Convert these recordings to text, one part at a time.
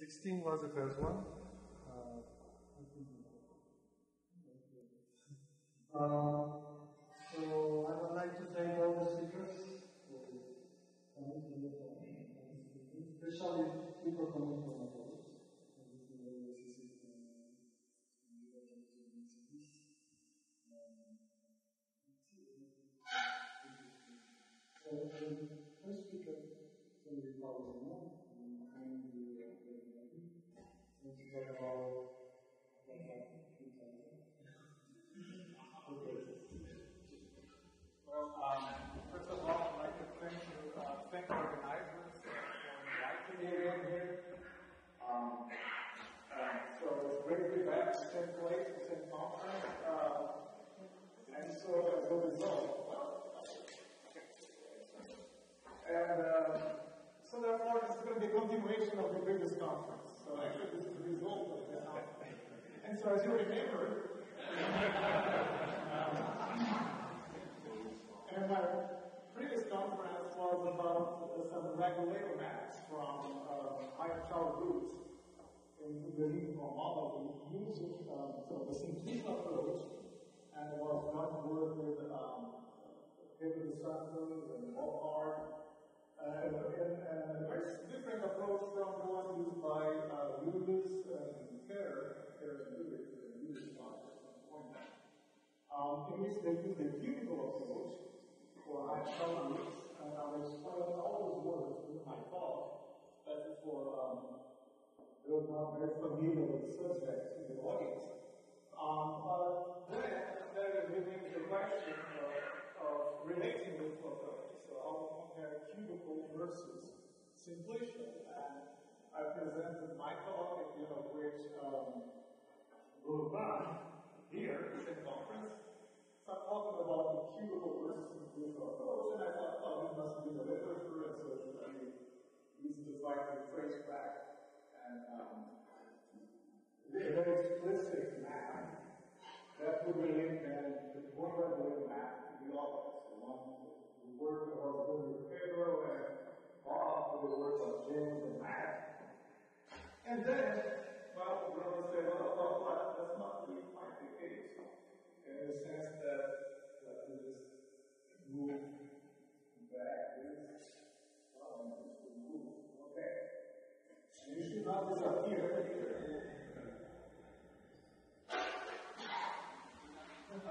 16 was the first one. Uh, continuation of the previous conference. So actually this is the result of that. And so as you remember, and my previous conference was about some regulator maps from uh, higher groups in the Lincoln model using um, so the simplicial approach and was not work with um, paper structures and pop art. Uh, and, and, and it's different approach from the one used by uh, Lewis and Kerr, Kerr and Lewis, and Lewis um, in which they use the cubical approach for groups, and I will explain all those words in my talk, especially for um, those not very familiar with the subject in the audience. Um, but then there remains the question of, of relating with locality. So I will compare cubical simplicial. And I presented my talk the end of which um, Levine, here, in the conference, start talking about the cubical versus simplicial approach. And I thought, oh, this must be the literature, and so should be easy to try to trace back. And um, a very explicit map that would relate then the one regulated map to the others. The one the work was Pedro and Bob, the work of James and Matt. And then, going to say, well, well, well, that's not really quite the case. In the sense that, let me just move back this, um, move, okay. You should not disappear here.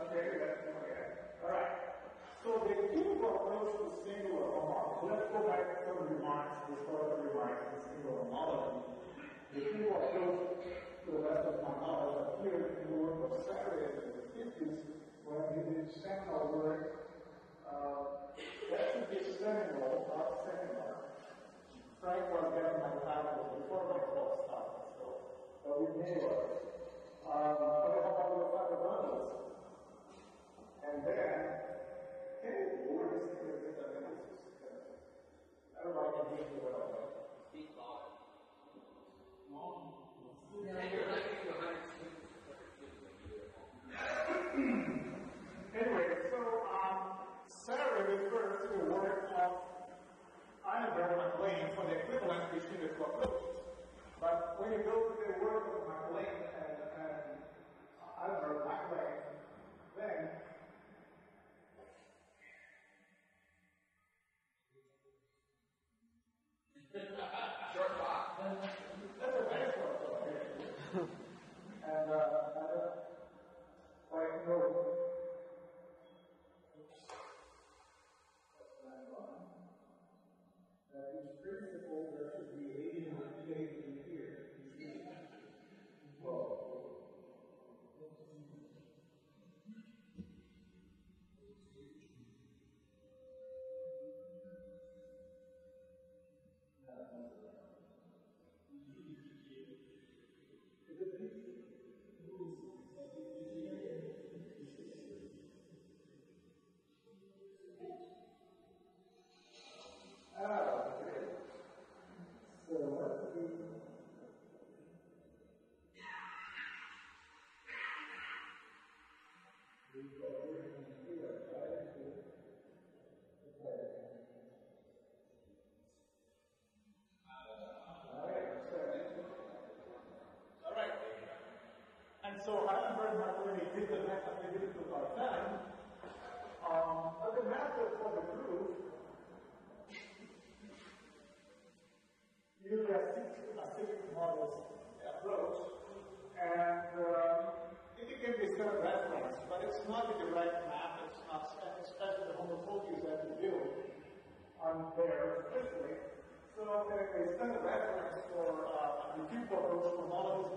Okay, that's okay. All right. So the cubical approach to singular homology. Let's go back to some remarks, historical remarks on singular homology. The cubical approach, to the best of my knowledge, appeared in the work of Saturday in the 50s when he did seminal work. Uh, that should be seminal, not seminar. Frank was getting my title before my talk started, so, but we knew it. Um, but I have all the bundles. And then, hey, Lord is here with the I don't know if I can hear well. Speak loud. anyway, so um, Sarah refers to the work of Annabelle Mac Lane for the equivalence between the two approaches. But when you go to the work of Mac Lane and, and Annabelle Mac Lane, then so I much did the math did to our time. Um, but the method for the proof usually a six, a six models approach, and um, it can be some reference, but it's not a direct map, it's not, especially the homotopies that we build on there explicitly. So there is some reference for uh, the two approach from all of his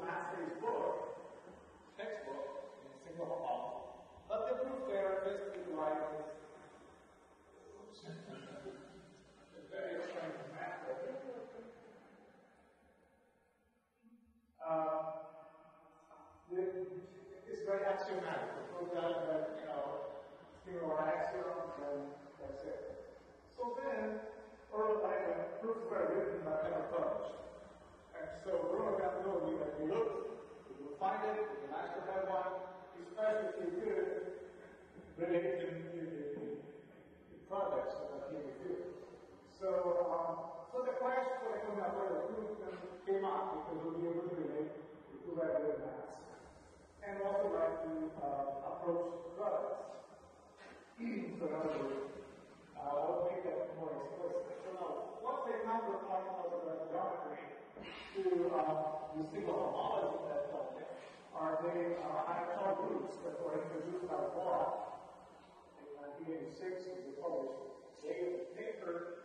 in single. But the proof basically like this. It's very strange method. Uh, it's very axiomatic. The proof that, that you know, single axiom, and that's it. So then, like proofs were written but never published. And so Bruno that we looked, we will find it, we will to have one, especially you could to the, the, projects that he reviewed. So, um, so the question for the combinatorial proof came up because we'll be able to relate two regular. And also like to uh, approach products. so in other words, uh, make that more explicit. So now, what's the counterpart of the geometry to uh, the single homology that are they uh, high groups that were introduced by Bloch in 1986 when they published paper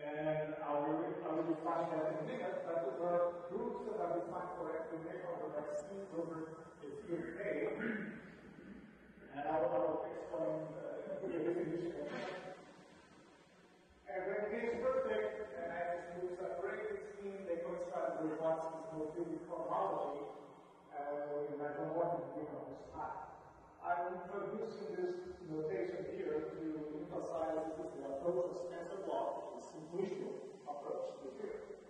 and I will, I will define that in a minute, but there are groups that are defined for explanation of the vaccines over a theory. And I will, explain uh, the definition of that. And when it is perfect, and as you separate the scheme, they coincide with motivic cohomology, I'm introducing this notation here to emphasize this the approach of Spencer Bloch, the simplicial approach to the theory.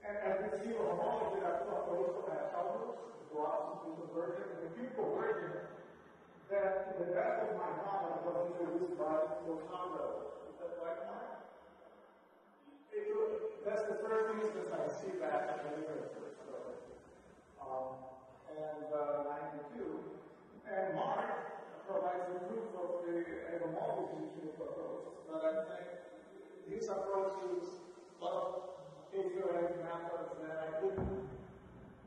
And as we see, the homology that approach of Chalmers, the Bloch simplicial version, and the Pupil version, that to the best of my knowledge was introduced by Lochando. Is that right, Mark? That's the first instance I see that in the literature. Um, and uh, 92. And Mark provides the proof of the etymology approach, but I think his approach is a lot of ignorant methods that I couldn't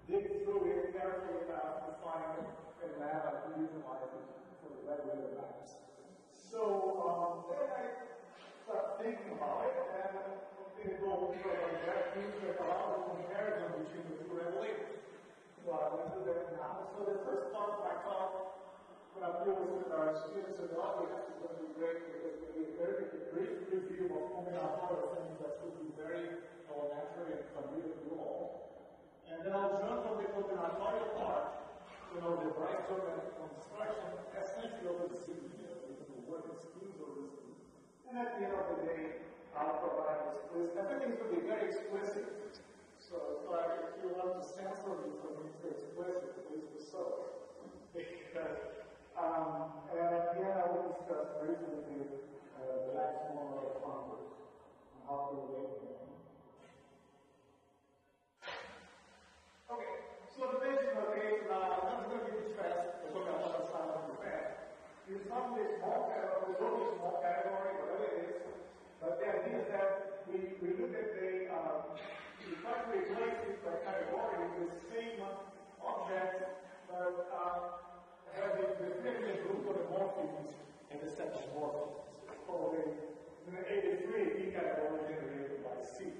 dig through it carefully enough to find a I could utilize it for the regular maps. So um, then I started thinking about it, and will go like that that a lot comparison between the two regulators. So that now. So the first part of my talk, when I deal with our students the audience, is going to be great because we will be a very brief review of combinatorial things that should be very elementary and familiar to all. And then I'll jump from the combinatorial part, you know, the brainstorming construction, essentially over the scene here, the working schemes over the scene. And at the end of the day, I'll provide explicit. Everything's going to be very explicit. So like if you want to censor me from being too explicit, please do so. because, um, and the I will discuss briefly uh, the last one of converse and how to relate to them. Okay, so the basic notation, uh, I'm not going to be too fast, I'm going to start on fast. You sum this small category, really small category, whatever it is, but the idea is that we, we look at the, uh, we try to replace it by category with the same object, but uh, have the definitive group of the morphisms and the set of morphisms. Called a, an 83 B category generated by C.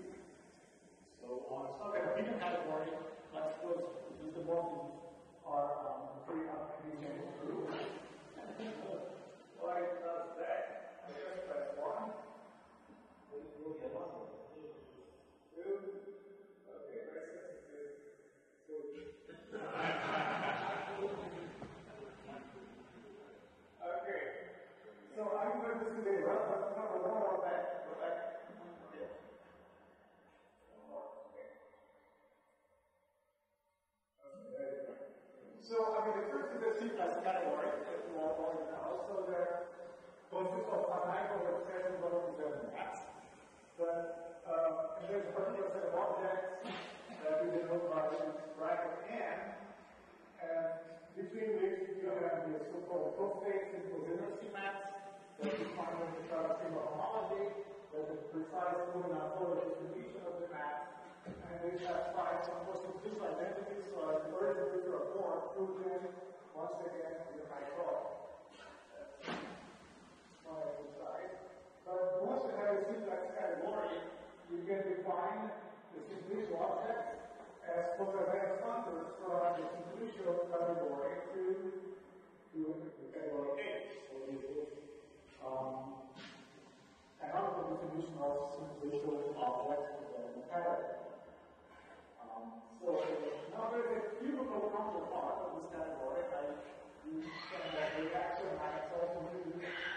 So on a subcategory category, let's put these the morphisms are um, pretty unconditional group. Why does that? I just press one. We'll get one. Two. Consists of finite over expressions of the maps. But uh, there's a particular set of objects that we denote by this bracket n, and between which you have the so-called and cogeneracy maps that define the single homology, that the precise combinatorial distribution of the maps, and specify some more simple identities like version which are more proven once again in the high But once you have a simplex category, you can define the simplicial objects as covariance functors from the simplicial category to, to the category H. This is um, another definition of simplicial objects within the category. Um, so now there's a cubical counterpart of this category. I use that reaction max ultimately I guess. Uh,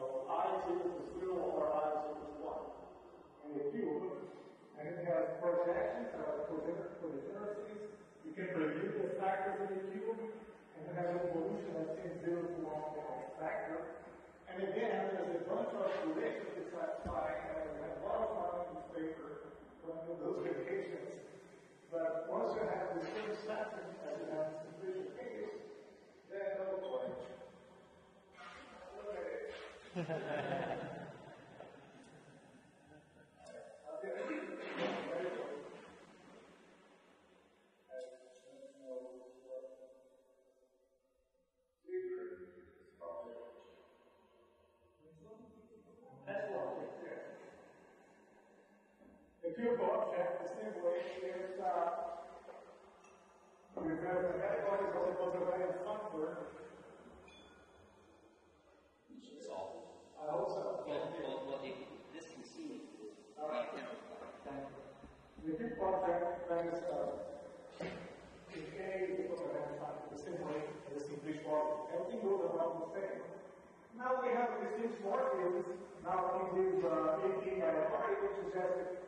so i is equal to 0 or i is equal to 1. And the cube, and it has projections or cogeneracies. You can review the factors in the cube, and it has evolution that seems 0 to 1 for each factor. And again, there's a bunch of relations to satisfy, and we have a lot of in favor of those vacations. But once you have the same spectrum as you have in simplification case, then no point. Yeah. morphisms. Now in this uh, 18 category, which is just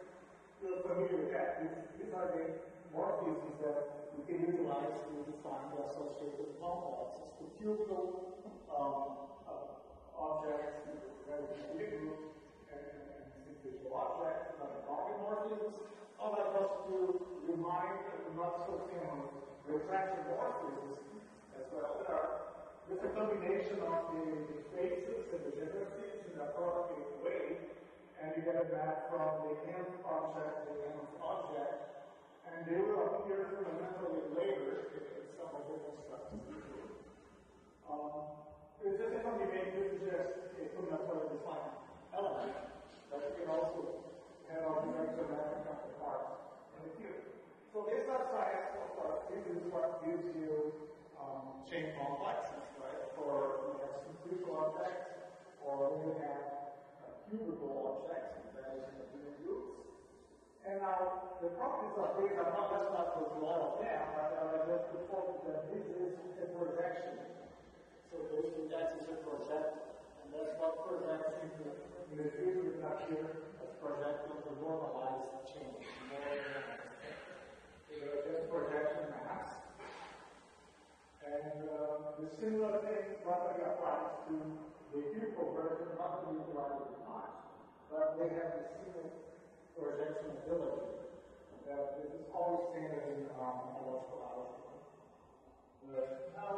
you're familiar with that. These, these are the morphisms that we can utilize to define the associated complexes. The cubical um, uh, objects, specific groups, and, and, and simplicial objects, like morphisms. All that has to remind that not so famous reflection morphisms as well. There are with a combination of the, the faces and the generacies in a appropriate way, and you get a map from the nth object to the nth object, and they will appear fundamentally later in some of the constructions. Um, it's just a combination, this is just a fundamentally defined element that you can also have on the exometric counterparts in the cube. So this exercise, of course, this is what gives you um, chain complexes, right? For you have simplicial objects, or we have cubical objects in various groups. And now, the properties of these are not, let's not through all of them, but uh, just to focus that this is a projection. So basically, that is just a project, and that's what projects in the field here as project of the normalized change. So they're just projection maps. And uh, the similar thing probably applies to the cubical version, not to utilize it much, but they have the same projection ability. That this is always standard in um, electrical. But now,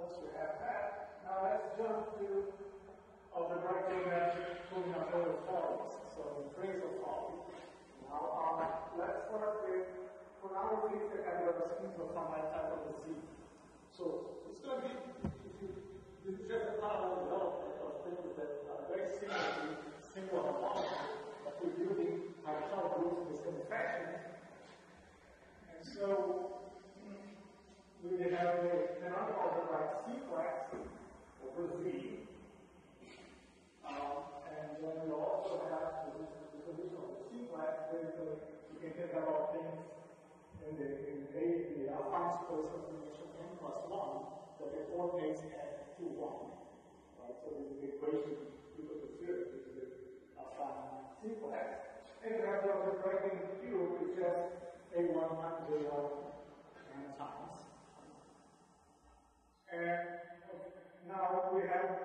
once we have that, now let's jump to algebraic geometric combinatorial forms. So the phrasal form. Now, um, let's start with, for now, we think that a simple from my type of the Z. So it's going to be, if you, is just parallel development of things that are very similar to single homology, but we're using Harshal groups in the same fashion. And so we have a, another algebraic sequence over Z. Um, and then we also have the, the position of the sequence, basically you can think about things in the, in the, the affine space of n plus 1 but the coordinates at two one. Right? So this is the equation you put the zero into the assigned sequence. And you have the other breaking cube, which is a one times zero and times. And now we have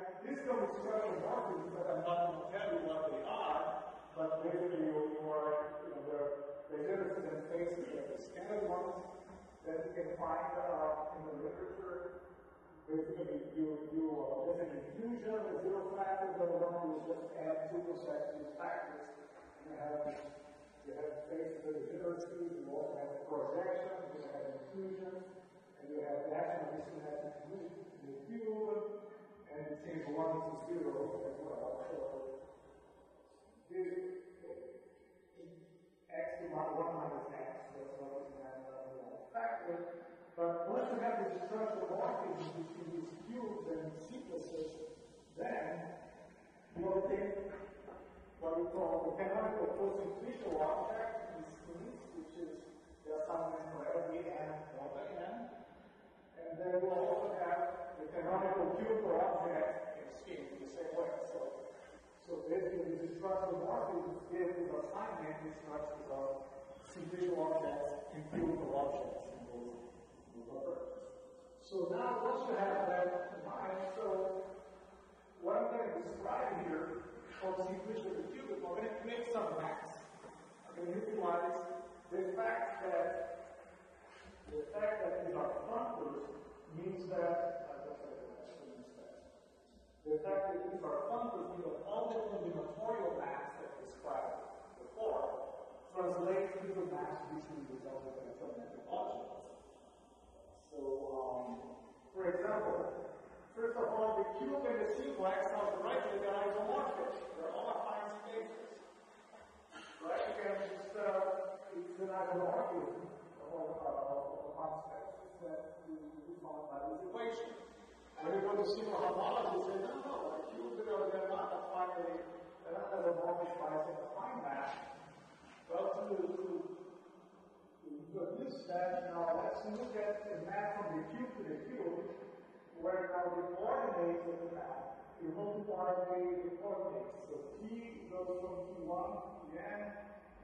of structure markers, but I'm not going to tell you what they are, but basically you are, you know, they're resonances and phases of the standard ones that you can find uh, the. Basically, you do uh, there's an infusion of zero factors, but one you just add two consecutive factors. You have you have of the literacy, you also have projections, you have infusions, and you have actual disconnected the cube, and it change one to zero as well. So this x to one minus x, that's that factor. But once you have this structural morphism between these cubes and sequences, then you obtain what we call the canonical post-intuitional object in schemes, which is the assignment for every n delta n. And then we'll also have the canonical tuple object in scheme in the same way. So, so basically, this structural morphism gives assignment structures of simplicial objects and tuple objects in those, those verbs. So now, once you have that in mind, so what I'm going to describe here for simplicial cubic, we're going to make some maps. I'm going to utilize the fact that the fact that these are functors means that, the fact that these are functors means that all the combinatorial maps that described before translate to the maps between these electromagnetic objects. So, um, for example, First of all, the cube and the simplex are directly isomorphic. They're all affine spaces. Right? Again, just, uh, it's an isomorphism of, uh, affine spaces that we, we found by this equation. When you go to simple homology, you say, no, no, the cubes are they're not affinely, they're not isomorphic by a affine map. Well, to, to, to produce that, let's look at the map from the cube to the cube where now the coordinates of the map, you multiply the, the coordinates. So P goes from P1 to N,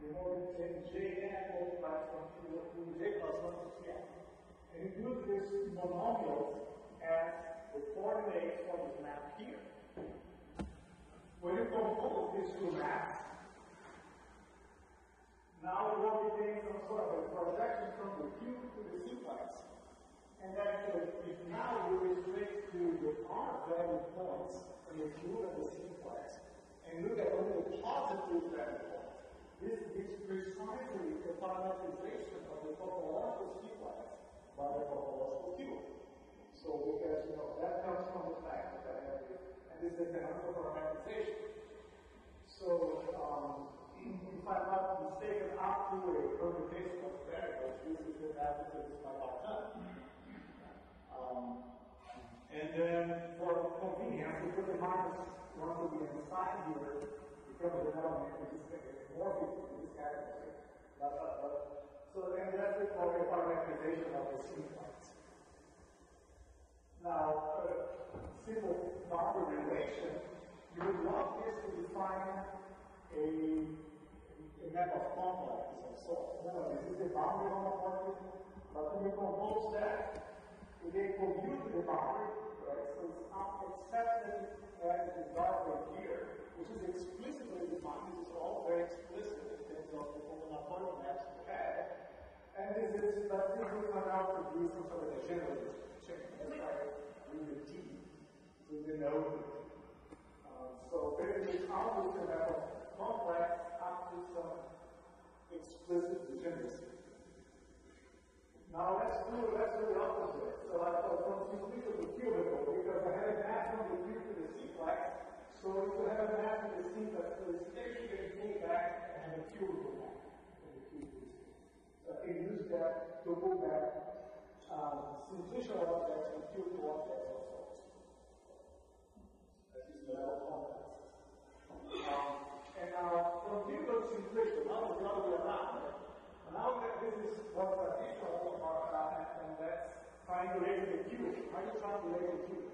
you multiply Jn multiplies from P to J uh, plus 1 to Tn. And you use this monomials as the coordinates for this map here. When you compose these two maps, now you obtain some sort of a projection from the cube to the simplex. And then so if now you restrict to the R value points in the cube and the simplex, and look at only the positive value points, this is precisely the parametrization of the topological sequence by the topological cube. So because you know that comes from the fact that I have this, and this is the canonical parametrization. So um, if I'm not mistaken, up to a permutation of variables, this is the magnitude of my Bartan. Um, and then for convenience, we put the minus one to be inside here because of the element which is more in this category. But, uh, but, so and that's the called a parameterization of the sequence. Now, uh, simple boundary relation, you would want this to define a, a map of complexes of sorts. Now, this is the boundary homomorphism, but when you compose that, they compute the boundary, right? So it's not accepted as the darker here, which is explicitly defined. This is all very explicit in terms of the combinatorial maps we have. And this is, but this turn out to be some sort of a general change. That's why we the T to denote it. Um, so basically, how we can have a complex up to some explicit degeneracy. Now let's do let's do the opposite. So I thought from simplicity to cubical, because I had a map from the cube So if you have a map from the the state, you can take back and have a cubical map from the cube to the simplex. So I can use that to go back um, simplicial objects and cubical objects of sorts. That is the level complexes. Um, and now from to simplicial, now the other. Now that this is what's additional, uh, and that's triangulate the cube. How do you triangulate the cube?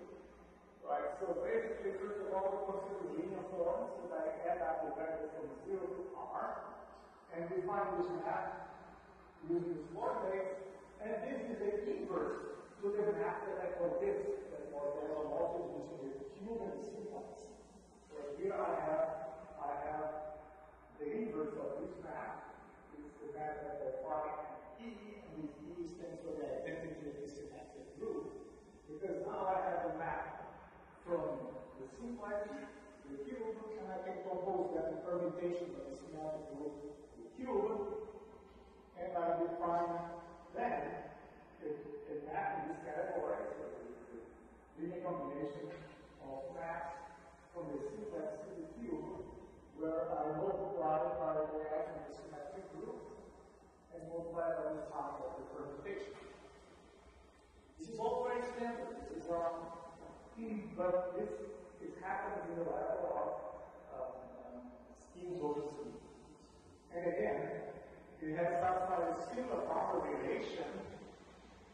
Right, so basically, first of all, we consider linear forms that I add up the vectors from 0 to r, and we find this map using this coordinates, and this is the inverse to the map that I call this, that was the homology between the the simplex. So here I have, I have the inverse of this map, is the map that I phi and e, and this e stands for the identity of the symmetric group, because now I have a map from the simplex, the cube, and I can compose that in permutations of the symmetric group, the cube, and I define then a, a map in this category, the linear combination of maps from the simplex to the cube, where I multiply by the reaction of the symmetric group and multiply by the time of the permutation. This is all very standard. This is but this is happening in the level of um, um, schemes over schemes. And again, it has satisfied a similar proper relation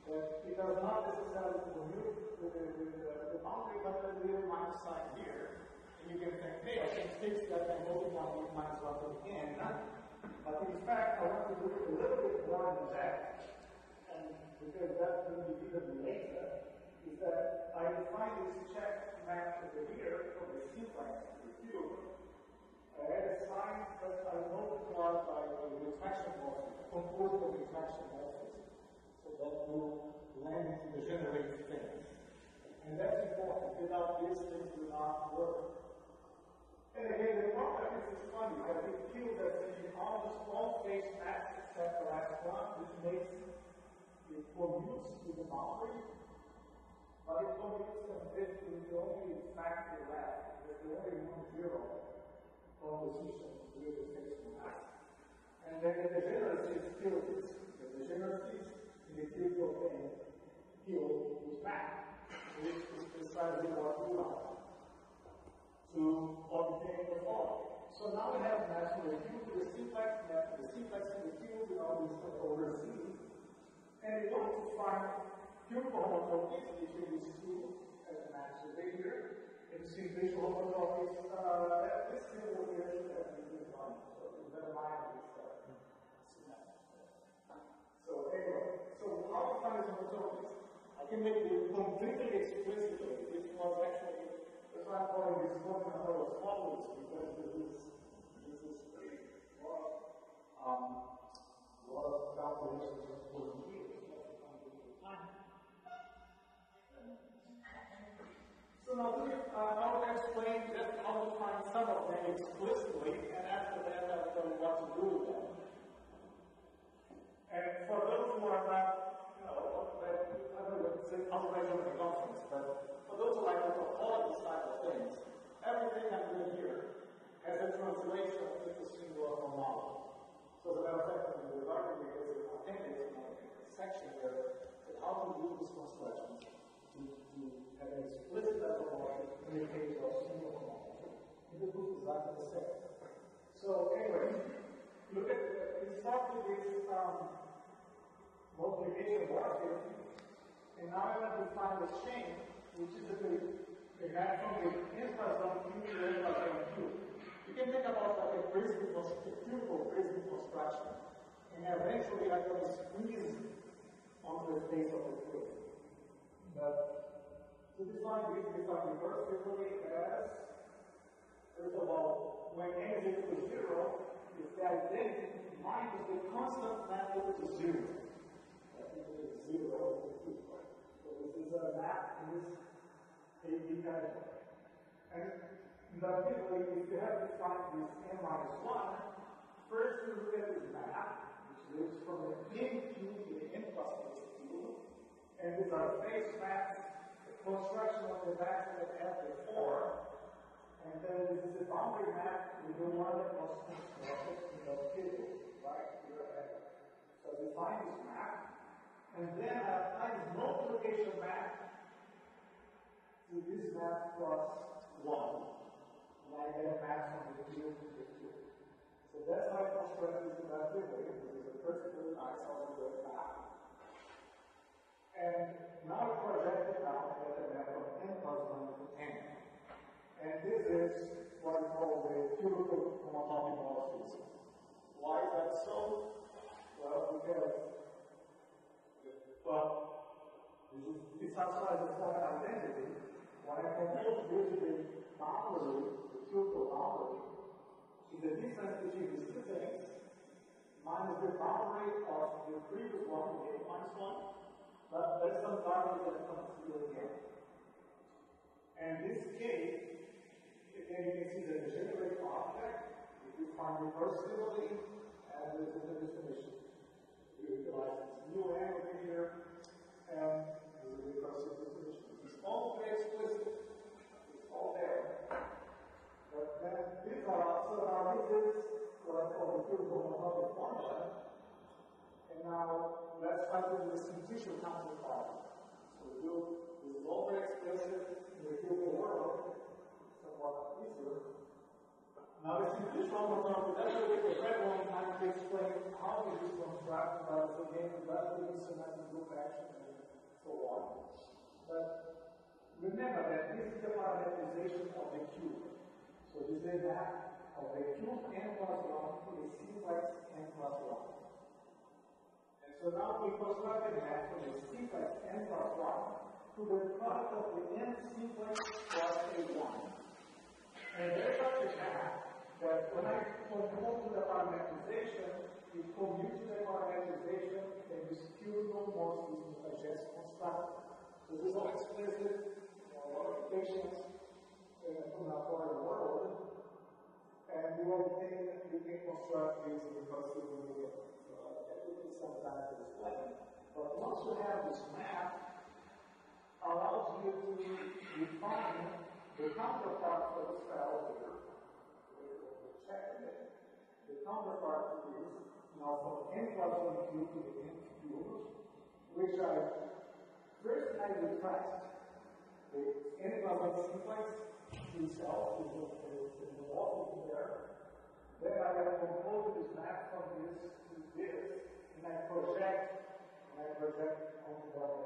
that it does not necessarily commute with the, with the, boundary, but the little minus sign here. And you can think, hey, I can fix that and multiply with minus 1 to the. But in fact, I want to do it a little bit more than that. And because that will be given later, is that I define this check map over here from the simplex to the cube. I add a sign that I multiply by the retraction morphism, composed of retraction morphism. So that will land in the generated things. And that's important. Without this, things will not work. And again, the problem is it's funny, but we feel that in almost all face maps except the last one, which makes it commutes to the boundary, but it commutes them with the only factor left. There's the only one zero composition with the fixed mass. And then the degeneracy is. The degeneracy in the field of the field is back, which is precisely what we want to obtain the following. So now we have mass from the simplex, the simplex to the all this stuff overseas. And we want to find pure homotopies between these two as a match over here. And you see visual homotopies, uh, that this here should have defined. So it's better mind this stuff. So anyway, so how to find these homotopies? I can make it completely explicitly, which was actually that's why calling this book as follows, because this is this is pretty lot um lot of calculations for. So now uh, I will explain just how to find some of them explicitly, and after that I'll tell you what to do with them. And for those who are not, you know, I don't know, it's an observation of the conference, but for those who like to follow these type of things, everything I'm doing here has a translation into the singular or model. So as a matter of fact, the regarding there is an appendix, a section there, that how to do these constructions to, to have an explicit methodology in the the book is exactly the same. So anyway, look at we start with um, multiplication work and now I want to find the chain which is a bit a map from the infrazone to the infrazone cube. You can think about like a prism, a cubical prism construction, and eventually I'm going squeeze onto the face of the cube. But to define this, define reverse simply as, first of all, when n is equal to zero, is the identity minus the constant equal to zero. That is zero. So this is a map in this AB category. And the if you have to find this n minus 1, first you look at this map, which lives from the n to the n plus x cube, and these are face maps, construction of the we had before, and then this is a boundary map with the one that was constructed in the table, right. So find this map, and then I apply this multiplication map to this map plus 1. And I get a map from the field to the. So that's how I construct this map and now project it out at a of n plus 1 to n. And this is what is called the cubical homotopic morphism. Why is that so? Well, because but this is, it satisfies the point identity. what I compute this with boundary, the cubical boundary, is the distance between these two things minus the boundary of the previous one, okay, minus 1, but there's some boundary that comes through again. And this case, again, you can see the generated object, if you find reversibility, as is in the definition, you utilize this new n over here, and this is the recursive definition. It's all very explicit. It's all there. But then these are also now this is what I call the cubical homotopy formula. And now try to do the simplicial counterpart. So we do this is all very explicit the human world somewhat easier. Now, the simplicial homotopy, that's a bit red one time to explain how we do construct, but again, relatively symmetric group action and so on. But remember that this is the parametrization of the cube. So this is the map of the cube n plus 1 to the simplex n plus 1. So now we construct the map from the simplex n plus 1 to the product of the n simplex plus a1. And there's such a path that when I control to the parameterization, it commutes the parameterization and is cubical morphism I just constructed. So this is all explicit, a patients uh, from the foreign world, and think that we can construct these recursive again. So uh, that will take some time to explain. But once you have this map, allows you to define the counterpart for the spell here. The counterpart is now from n plus 1 cube to the n cube, which I first I request the n plus 1 simplex itself is the wall there. Then I have composed this map from this to this, project, project the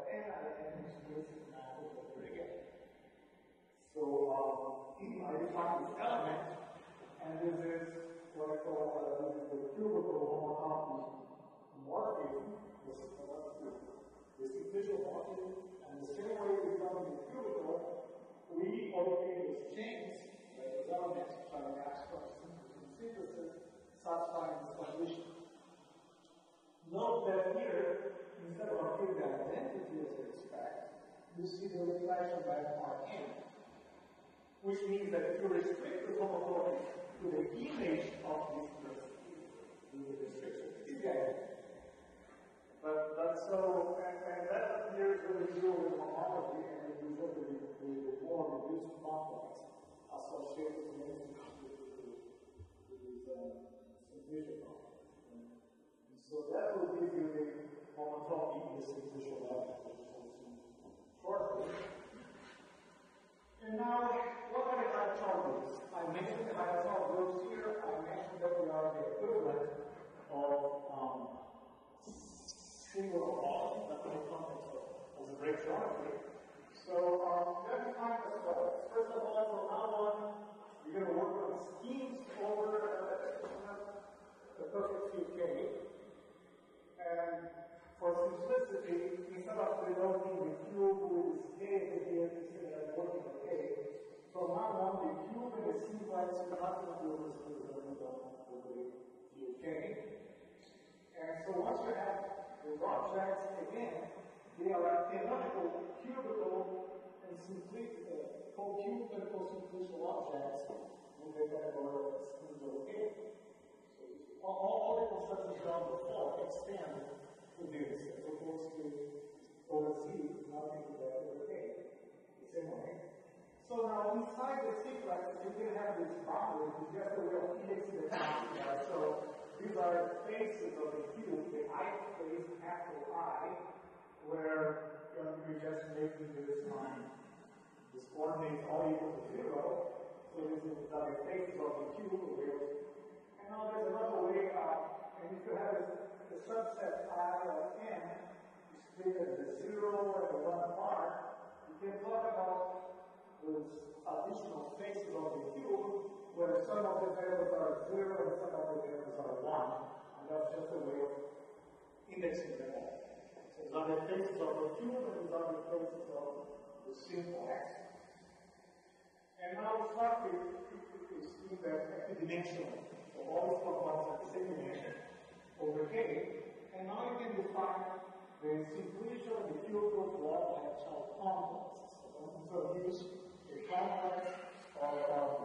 so um, I define this element, and this is what I call uh, the cubical homotopy morphism. This is what this is visual morphism, and the same way we done the cubical, we obtain this chains, like these elements which are the abstract synthesis, satisfying this condition. Note that here, instead of appearing the identity as we expect, you see the reflection by part n which means that if you restrict the homotopy to the image of this person, the restriction is there. But that's so, and, and that appears we deal with homology and we use the, the, the more reduced complex associated with these uh, simplification And so that will give you the homotopy in the level, which shortly. And now, what are the higher groups? I mentioned the higher groups here. I mentioned that we are the equivalent of um, single laws that will come as a great geometry. So um, let me find out. First of all, from now on, we're going to work on schemes over uh, the perfect UK. And for simplicity, instead of denoting the cube with k here, instead of working with k, from now on, the cube and the simplex will have to do this with the cube k. And so once you have the objects again, they are canonical, cubical, and simply uh, co-cube and co-simplicial objects in the category of k. So all, the constructions done before expand to this as opposed to over Z, nothing that A. The same way. So now inside the simplex, you can have this boundary, which is just a way of indexing the boundary. Right? So these are faces of the cube, the i face, capital I, where you you're just making this line, this coordinates all equal to zero. So this is the faces of the cube, now there's another way up, and if you have a the subset I of n is split as the zero and the one part, you can talk about those additional faces of the cube where some of the variables are zero and some of the variables are one, and that's just a way of indexing them all. So these are the faces of the cube, and these are the faces of the simple x. And now start with is in the epidimensional. So all compounds the same over K. And now you can define the simplicial and the Kirchhoff law of child complexes. So use a complex of um,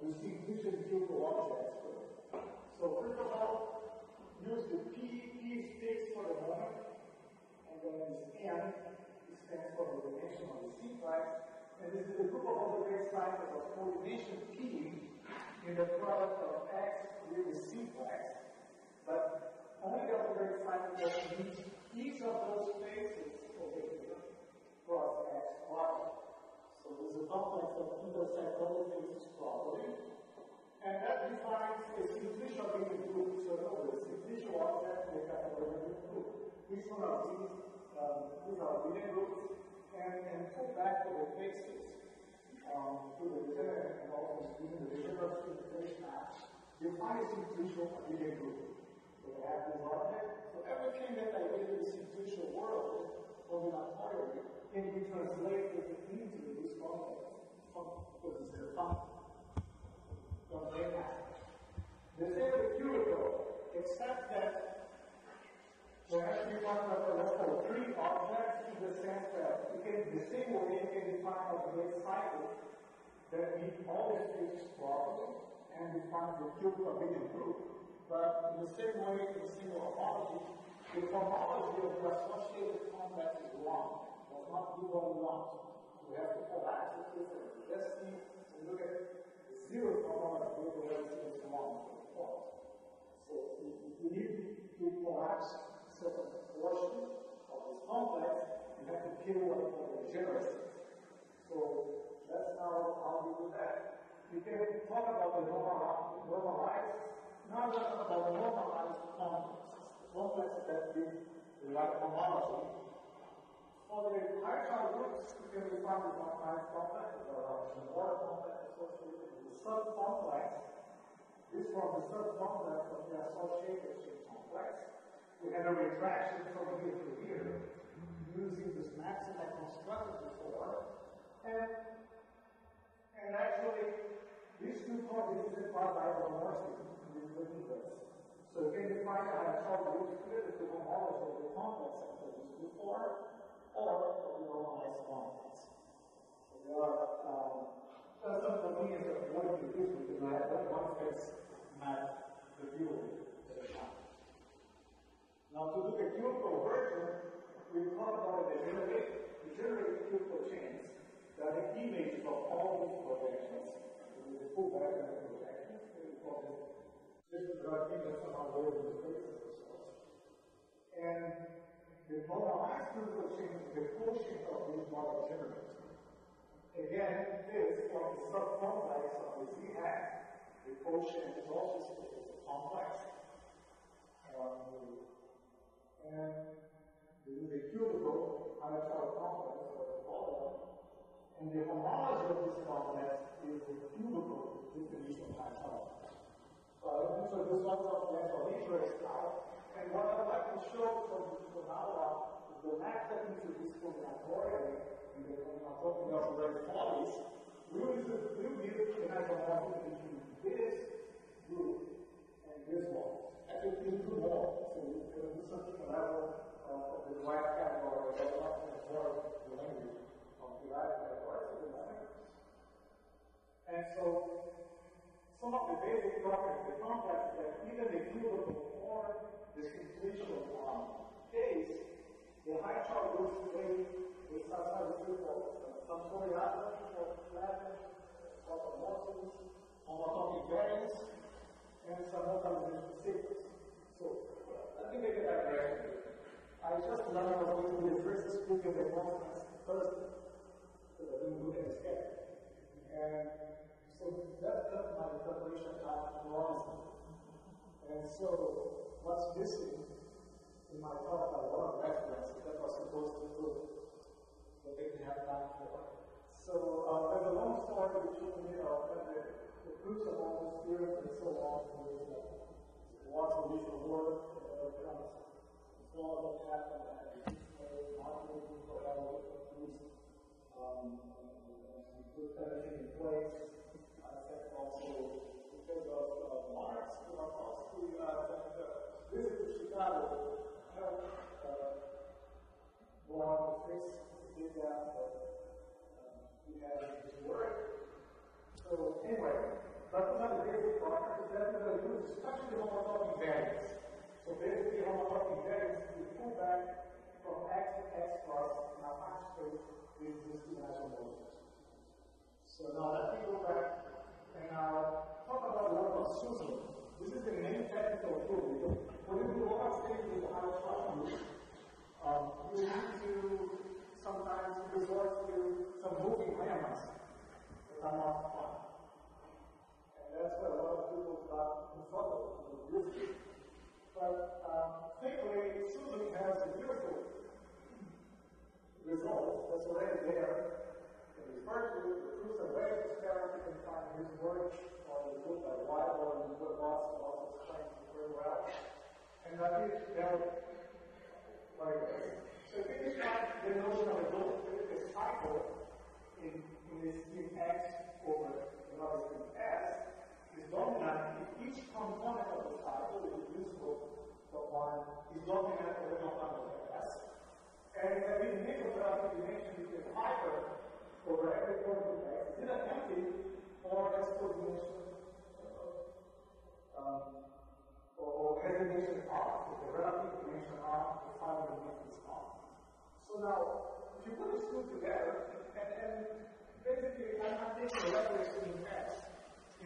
the simplicial and Kirchhoff objects. So first of all, use the P, P fixed for the moment, and then this N stands for the dimension of the simplex. And this is the group of algebraic cycles of codimension P in the product of X with the simplex, but only the algebraic cycle that each of those faces over here cross X Y. So there's a complex that intersects all the faces properly. And that defines a simplicial unit group. So the simplicial make up a unit group. Which one of these? Um, these are unit groups and, and put back to the faces um, to the degenerate and also using the degenerate simplification match, define a simplicial unit group. So they have this object. So everything that I did in the simplicial world combinatorially can be translated into this context because it's a function. The same with cubical, except that to be one of the level three objects in the sense that we can, way you can define a great cycle that all the stages properly and define the cube coordinate group. But in the same way, in the single homology, the homology of the associated complex is wrong. Does not do what we want. We have to collapse the just see and look at the zero homology with the way it's one. So you need to collapse certain portion of this complex, you have to kill we call the degeneracy. So that's now how we do that. We can talk about the normalized, now let's talk about the normalized complexes. Complexes that give the right homology. For the higher groups, we can define the normalized complex, the order complex associated with the subcomplex. This from the subcomplex of the associated complex. We had a retraction from here to here using this maxim I constructed before. And, and actually, these two coordinates are isomorphism in the universe. So you can define a hypothesis clearly to homology of the complex produced before, or the normalized complex. So there are um, some convenience of what you do because I have one fixed map the view now to do the cube conversion, we talk about the generate, the generate cube chains that are the image of all these projections. With the full diagram of projections, we call this this is what gives us somehow where the spaces themselves. And the normalized cube chain is the quotient of these model generators. Again, this from the subcomplex of the Z hat, the quotient is also a complex. Um, and this is a cubical hierarchical complex or a column, and the homology of this complex is a cubical definition hierarchical. So I think so this one's of mental interest now, and what I'd like to show from, now on is the map that into this combinatorially, and the combinatorial of red follies, will give an isomorphism between this group and this one. Actually, we do more. So can do level of the right category the language of the of the language. And so some of the basic properties the complex that even the cubical or the simplicial um, case, the high chart groups play the subside circle, some of for flatness, automorphisms, homotopic variance, and some localization secrets. So, let me make a digression. I just learned I was going to the first speaker of the conference first, so that we look at the. And so that cut my preparation time enormously. And so, what's missing in my talk are a lot of references that was supposed to do, but didn't have time for. So, uh, there's a long story between me the fruits of all the so. There's uh, of that all that the. I think because uh, uh, that uh, helped uh, go on to did that, but um, we had work. So anyway, that's another basic part. Is that we're going to use, especially talking variance. So basically, we're talking variance, we pull back from x to x plus now half space with this two dimensional So now let me go back and now talk about the work of Suslin. This is the main technical tool. When you do things with the higher class um, you need to sometimes resort to some moving lemmas that are not fun. And that's what a lot of people got in trouble with this. But um, thankfully, Suslin has a beautiful result that's already there. And referred to the fruits of way experiment you can find his work on the book by Bible and the book also also explains it very well. And I think they're like this. So you find the notion of a goal, a cycle in, in this in X over another in S is dominant if each component of the cycle is useful for one is dominant over the component of S. And make a relative dimension is hyper over every point of X, is it empty or has codimension um, or, or dimension R, the relative dimension R, the final dimension R. So now, if you put these two together, and, and basically I'm not taking a reference in X,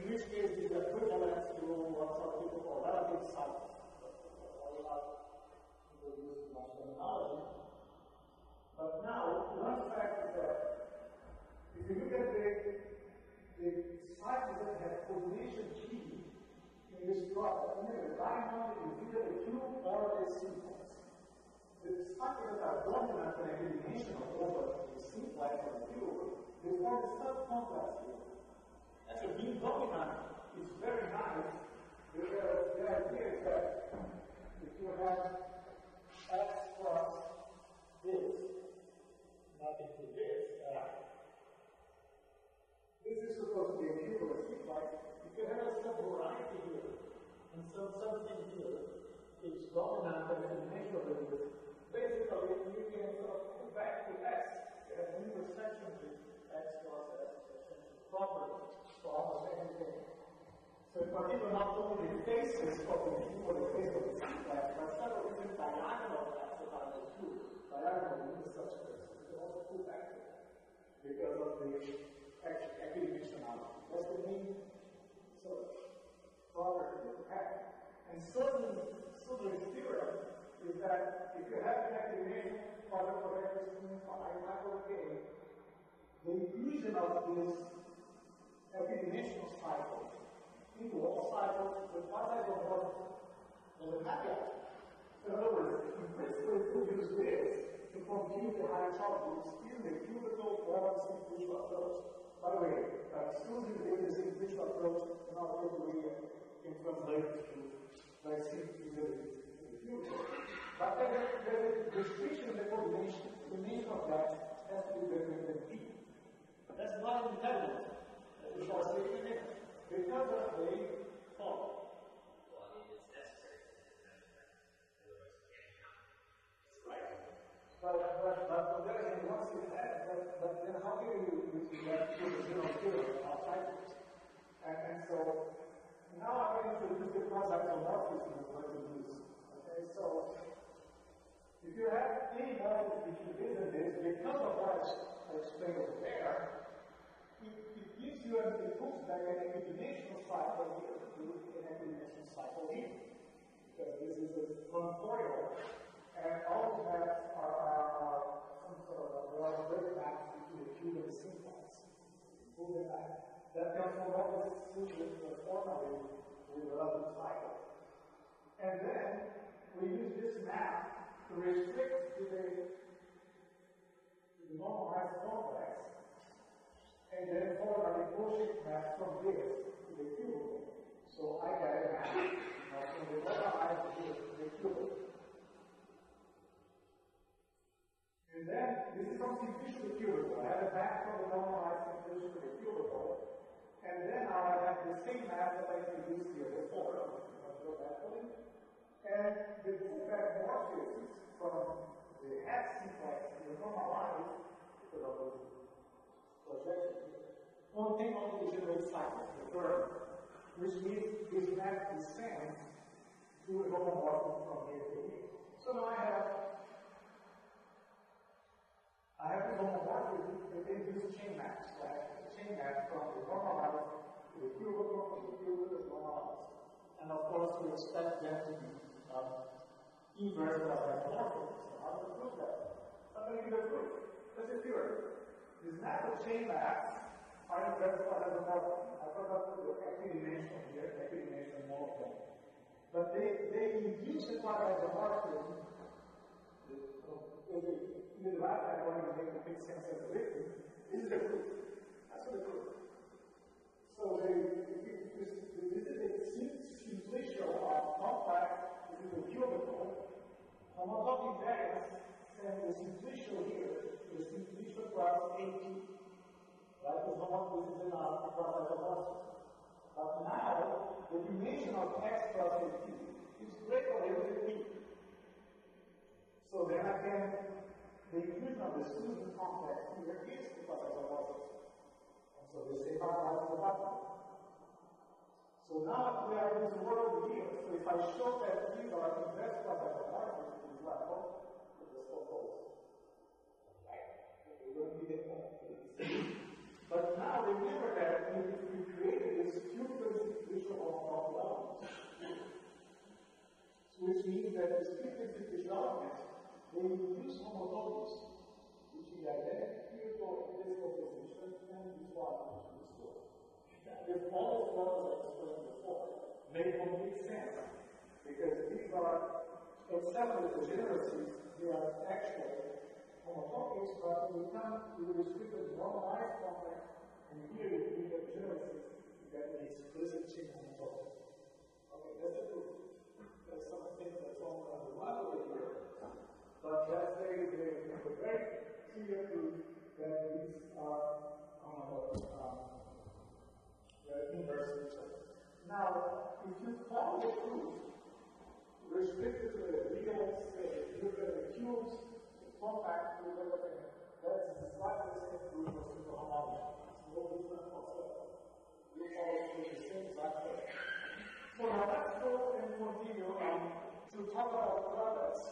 in which case is equivalent to what some people call relative terminology. But now, one fact is that if you look at the, the cycles that have codimension G in this plot, the diamond is either a cube or a sequence. The cycles that are dominant in a combination of over a simplex or a cube, they form a subcomplex here. And so being dominant is very nice because the idea is that if you have x plus this, nothing to this, uh, this is supposed to be a a simplex. If you have some variety here and some something here is dominant and immeasurable, basically you can sort of go back to x You as an intersection with x plus s property for almost everything. So in particular, not only the faces of the cube or the face of the simplex, but several different diagonal axes on the cube, diagonal in such case. You can also pull back to because of the equidimensionality. That's the main sort of property we have. And certain theorem is that if you have an equidimation product of everything I hyper k, the inclusion of this equidimensional cycles into all cycles with quasi-homorphic is a caveat. In other words, in principle, you could use this to compute the higher groups in the simplification approach. By the way, uh, did the simplification approach in our way can translate to very simply the future. But then the description of the codimension, the meaning of that has to be different than. That's not independent. Say in. Because of you. Right. But, but, but on the other once you have, but, but then how can you, you to the zero zero outside? And, and so now I'm going to introduce the quasi-isomorphism of what we use. Okay, so if you have any between this and this, because of what I explained over there, gives you an it puts back an equidimensional cycle here an equidimensional cycle here. Because this is a functorial, and all of that are, are, are some sort of relative maps between the it back. That comes from was solution was formally with the relative cycle. And then we use this map to restrict to the, to the normalized complex, and therefore my devotion has from this to the cube. So I got it now from the other eyes to this to the cube. And then, this is from simplification to the. I have a back from the normalized simplification to the cubical. And then I have the same map that I introduced here before. And the two back morphisms from the F sequence to the normalized to the projection contain all the generate cycles, the curve, which means this map descends to a homomorphism from here to here. So now I have I have this homomorphism within this chain map. So I have a chain map from the normalized to the cubical, from the cubical to the normalized. And of course, we expect them to be um, inverse of isomorphism. So how do we prove that? I'm going to give a proof. This is theory. These natural chain maps are inverse of isomorphism. I forgot to do equidimensional here, equidimensional morphism. But they, they induce a quasi-isomorphism in the last time when you make a big sense of the this is the proof. That's the proof. So they, this, this is a simplicial of complex is a cubical. Homotopy variance the simplicial here to the simplicial plus Right? Because homotopy is enough across isomorphism. But now, the dimension of x plus AP is greater than P. So then again, the inclusion of the student complex here is because of isomorphism. And so they say part the bottom. So now we are in this world here. So if I show that these are plus isomorphism, it is like, But now remember that we, we created this cubical situation of, of elements. Which means that this situation element they use homotopies, which is identical physical position and visual restore. If all of what I explained before made complete sense, because these are, except for the degeneracies, they are actually homotopies, but we come to the restricted normalized complex, and here you need the degeneracies to get an explicit. Okay, that's the proof. There's some things that's wrong on the one here. But they have a very clear proof that these are um, um, the inverse Now, if you follow the proof restricted to the real state, you look at the compact, look at that's exactly the same proof as the homology. So now let's go and continue to talk about products.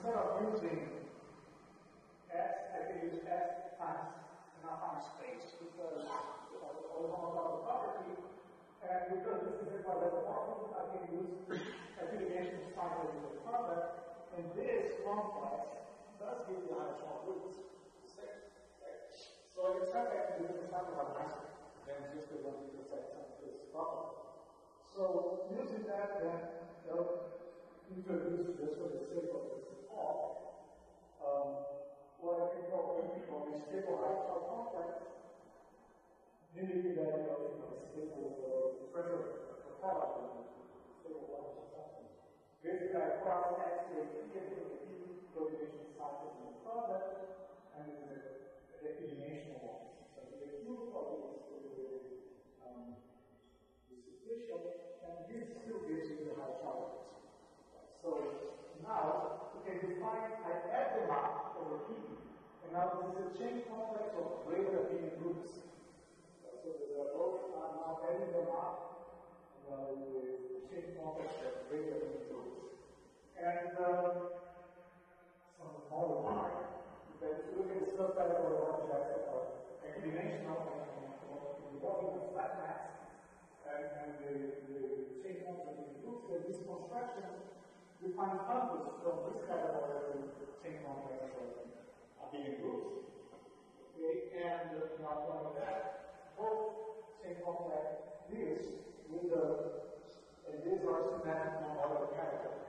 Instead of using x, I can use x times enough time space because of the homological property, and because this is a quadromorphism, I can use affiliation cycles in the product, and this complex does give you hierarchical roots. So it's not actually this is something about nicer than just the one you set something this problem. So using that then uh, introduce just for the sake of this um, what I can call what we call a stable higher Chow complex, mimicking the idea of you know, stable uh, pressure topology, stable quantity something. Basically I cross X to a P and put a P codimension cycle in the product, and the declination one. So the two problems with the um, and this still gives you the high tolerance. So now we can define, I add the map over P, and now this is a chain complex of greater abelian groups. So there's a both are now adding the map, uh, with chain complex of greater abelian groups. And uh, some smaller line. But if you look at the subcategory of objects that are equidimensional and the flat mass and, the, the chain complex of the groups, that this construction we find hundreds from this category to chain complex of being groups. Okay, and uh, not only that, both same contact this with the, and these are semantic non-order category.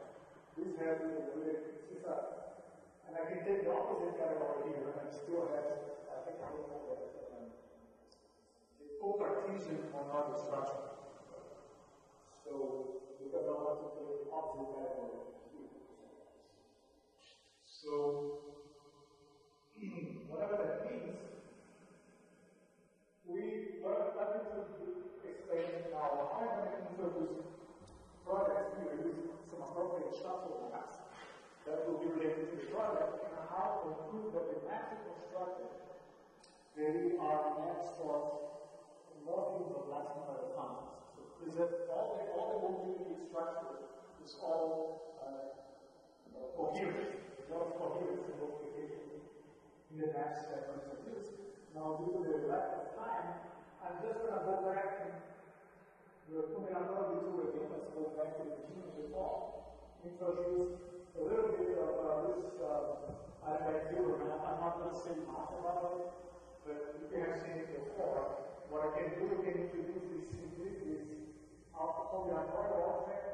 This has with since I, and I can take the opposite category here and I still have, I think I will have that, the full partition on other structure. So, because I to the. So, whatever that means, we I need to explain now how I'm going to introduce products using some appropriate structural maps that will be related to the product and how to prove that the maps we constructed they are maps for multiples of last number of functions. Is that all the all the mobility structure is all uh, coherent, a lot of coherence and in the maps that are introduced. Now, due to the lack of time, I'm just going to go back and we're coming up with two again. Let's go back to the beginning of the talk. Introduce a little bit of uh, this uh, map. I'm not going to say much about it, but you can have seen it before. What I can do, I can introduce this simplicity combinatorial object using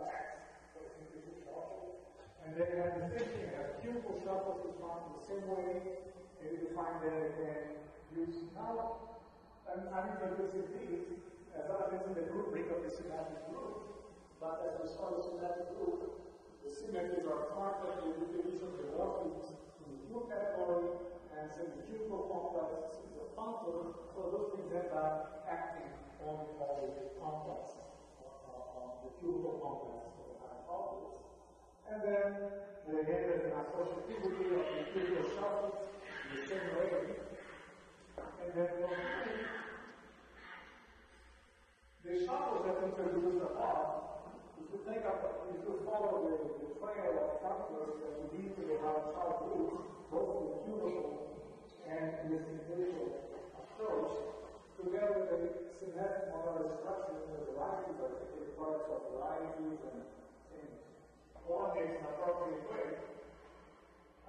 facts for simplification shuffle. And then have the thing, a cubical shuffle is found the same way, and you define that again use now. I'm, I'm introducing these as elements in the group break of the symmetric group. But as we saw the symmetric group, the symmetries are part of the definition of the morphisms in the Q category, and so the cubical complex is a functor for those things that are acting on all the complex, on the cubical complex of the hypothesis. And then, again, there's an associativity of the cubical shuffles in the same way. And then the shuttles that introduced above, if you think of, if you follow the, the trail of functors that lead to the Harshal group, both the cubical and the symbolical approach, together they symmetric modular structure in the varieties of the parts of varieties and things. One is an appropriate way.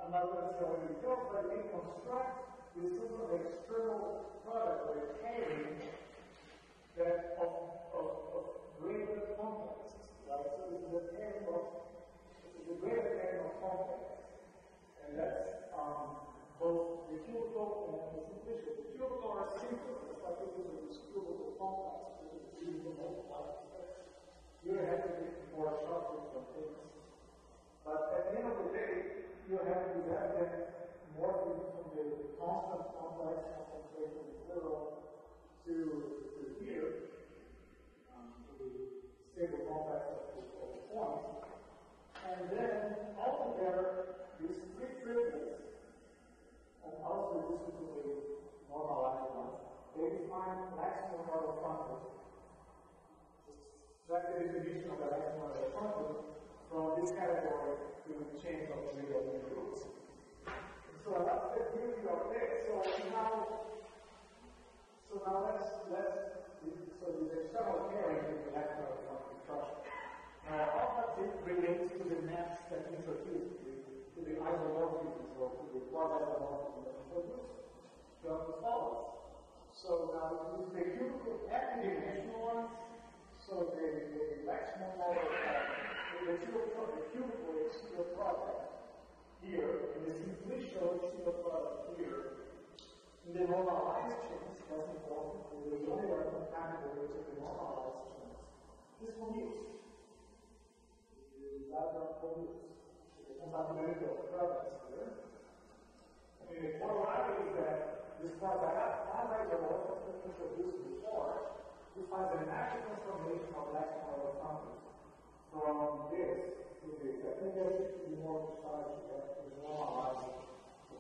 Another is when we go, but we construct this is an external product or a pairing that of, of, of greater complexes, right? So this is a pairing of, this is a greater pairing of complexes. And that's um, both the cubical and the simplicity. The cubical are simple, just like this is a cubical complex, is used to multiply. You have to be more structured from things. But at the end of the day, you have to have that morphing from the constant complex concentration zero to, to here, um, to the stable complex of the, of points. And then altogether, these three triplets, and also this is the normalized ones, they define lax monoidal functors. That's the definition of the lax monoidal functor from this category to the change of the real groups. So that's the beauty of this. So now, so now let's let's so the external pairing is the external from construction. Uh, now how does it relate to the maps that introduce to, the isomorphisms or to the quasi-isomorphisms that introduce? Just as follows. So now the cubical epidimensional ones. So the the maximum uh, the the cubical is your product here, in the simplicial single product here, in the normalized chains, that's important, only are compatible with the normalized chains. This commutes. That commutes. The compatibility of products here. Mean, the corollary is that this part that the one that's been introduced before, you find the natural transformation of electrical foundries from this to this. I think there should be more precise that is normalized to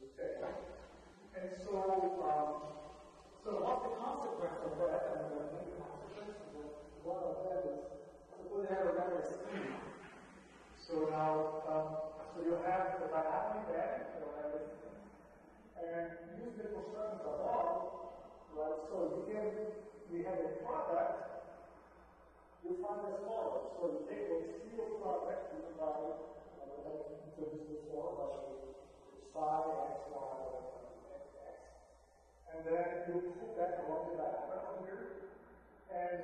the text. And so, um, so what's the consequence of that? And the main consequence of that, one of that is suppose you have a memory scheme. So now, um, so you have the diagonal band, you have this, and use the constructions above, right? So you we have a product, find as follows. So you take the steel product, you divide it, uh, we have introduced before, by psi, x, y, x, x. And then you put that along the diagonal here, and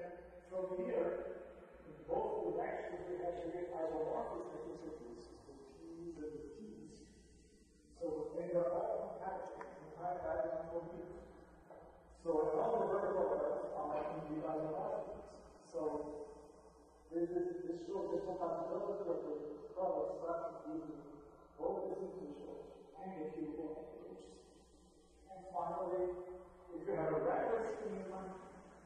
from here, in both directions, we have get isomorphism isomorphisms, the p's and the t's. So they are all compatible. So all the vertical arrows are in the isomorphisms. So this, this, this shows the compatibility of the products that using both the synthesis and the cubical language. And finally, if you have a regular schema,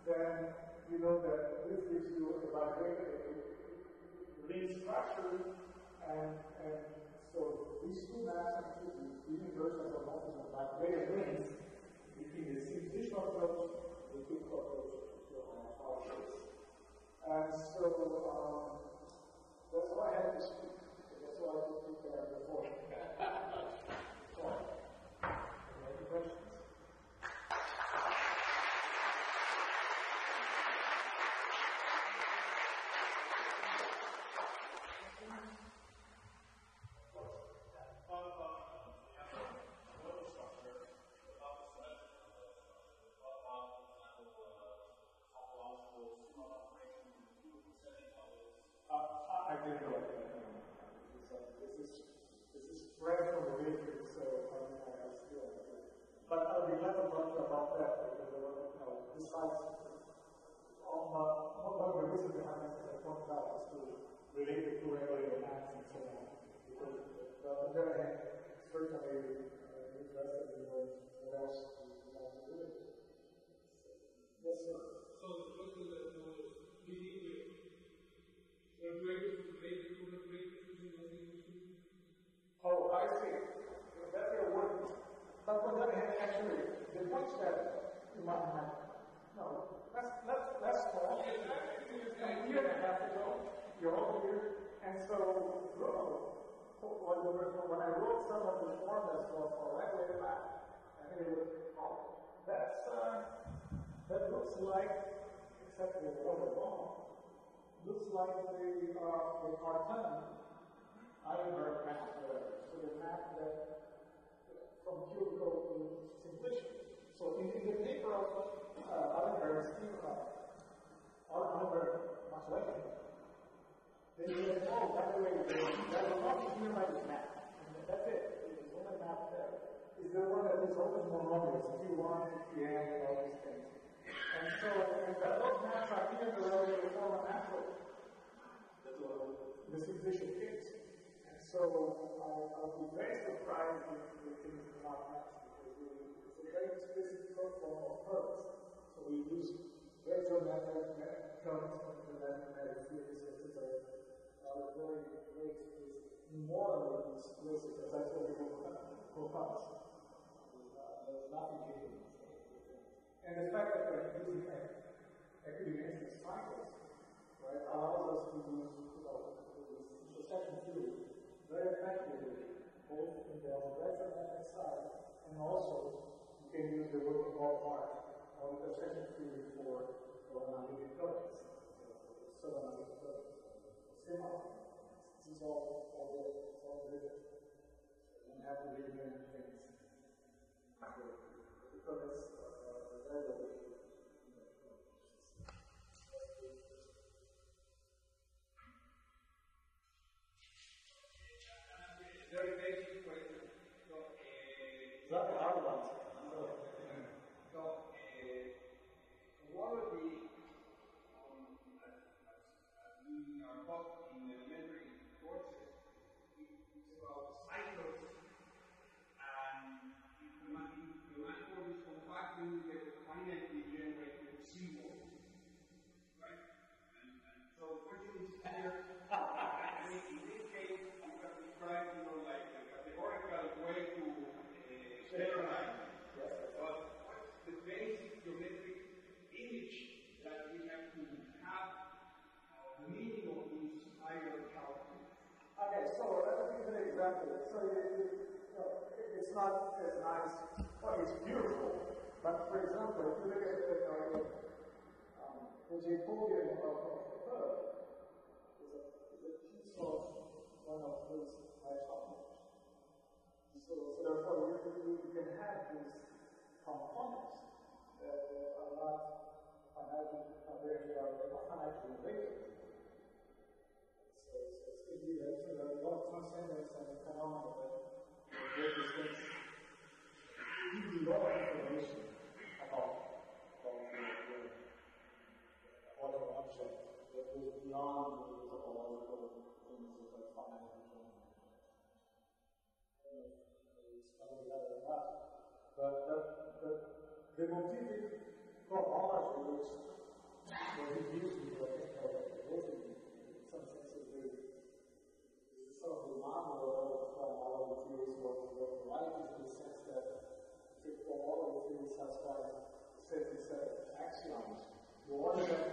then you know that this gives you a vibrator, structure, and, and so these two maps actually the universe of multiple vibrator rings the synthetional approach and the to our case. And so um, that's why I had to speak. That's why I didn't prepare before. so, any questions? But I'll be less about about that because there were, you know, besides all my, one of the reasons behind this, as I pointed out, is to relate it to regulator maps and so on. Because, uh, on the other hand, certainly, uh, interested in what what else we want to do. Yes, sir. So the is that was leading with the greatest to make it to the greatest to the Oh, I see. That's your word. But on the other hand, actually, the point that you might have, no, let's, let's, let's call. A year and a half ago, you're all here, and so, when, when I wrote some of the formulas for, for regulator map, I think it was, oh, that's, uh, that looks like, except for the order wrong, looks like the, uh, the Cartan Eilenberg map, whatever. So the map that from to simplicity. So in, in the paper of uh, Eilenberg, Steve uh, Eilenberg, much later, they said, oh, by the way, there be here by this map. And that's it. It's only map there. Is the one that is always more numbers, Q1, Qn, and all these things. And so, and that those maps are here in the relative form of natural. The case. And so I'll, I'll be very surprised if the things not because we, it's a very explicit form of purpose. So we use geometric terms in the mathematics systems are, are very, very explicit, morally explicit, as I told you before. There's nothing. And the fact that we're using equidimensional cycles, right, allows us to use, uh, you know, intersection theory very effectively, both in the side, and also you can use the working ballpark or intersection theory for for analytic currents, so analytic currents, similar. This is all all the all the and have to read many things. The are very very very not as nice, but it's beautiful. But for example, if you look at the, uh, um, the Jacobian of, of the bird, is a, a piece of one of those atoms. So, so therefore, you, you, can have these components that uh, are not finitely, very, related. So, so it's lot of transcendence and a that represents even more information about, about the, the what an object that goes beyond the topological things of like finite and uh, it's probably better than that. But, but, but the motivic cohomology, which was technology, in some senses, is is sort of the model of cohomology theories was was varieties in the sense that the cohomology theory satisfies a certain set of axioms. The order that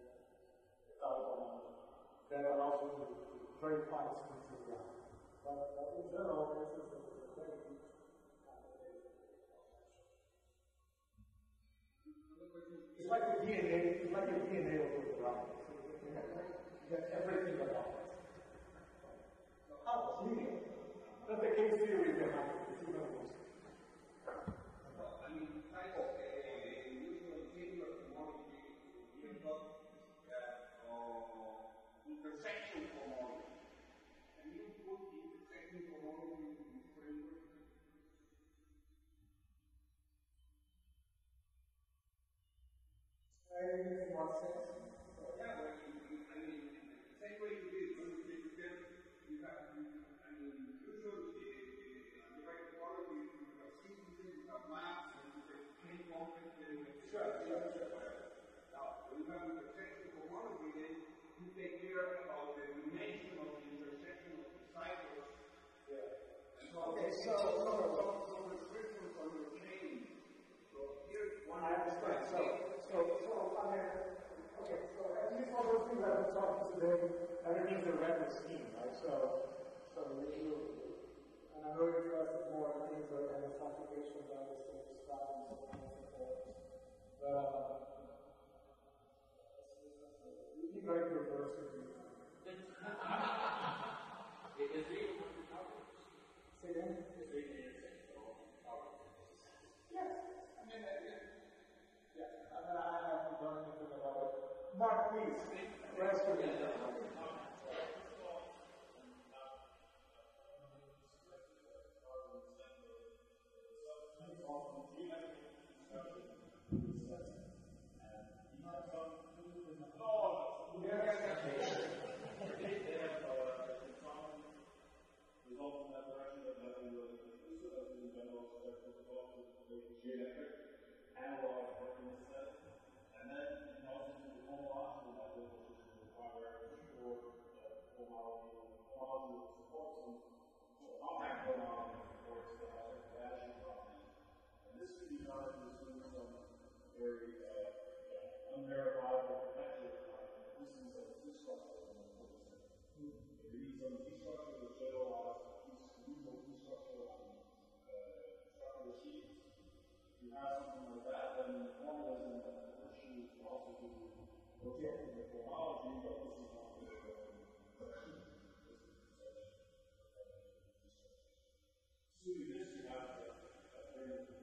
that allows you to verify things in but in general, this is In what sense? Yeah, but you, you, I mean, the same way you did when you did the you have, you, I mean, usually the, the algebraic topology, you have sequences, you have maps, and you can change content, then you have Sure, sure, sure. Now, when you have intersection commodity, then you take care about the dimension of the intersection of the cycles. Yeah. And so, Okay, so, so, so, so, so restrictions on your chain. So here's one I understand. So, so, so, I mean, okay, so at least for those people that today, everything's a random scheme, right? So, so you, and I know you're interested more in things that have applications on the same style and and so forth. But, uh, you need very reverse it. It is real what you're talking about. Say again? It's real intersection of all power. Yes. I mean, yeah. Yeah. I mean, I haven't done anything about it. Mark, please. Yes, you Yeah, just add one little comment to that.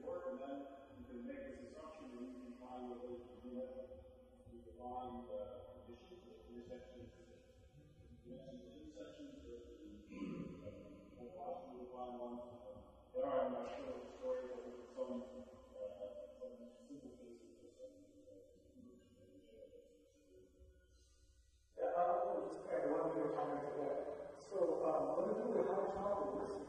what to challenges, right? So um, there are high knowledge. Usually we cycle more, the challenges are cycle more rational abilities. There's a theory that, that theory like, at least for, for the home economy, that? And. And then higher dimensional case of the physical molecular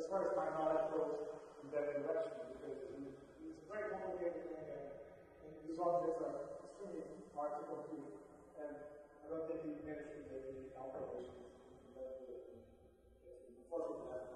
as far as my knowledge goes in that direction, because it, it's a very complicated thing, and, and these objects are extremely hard to compute, and I don't think he managed to make any calculations. Unfortunately,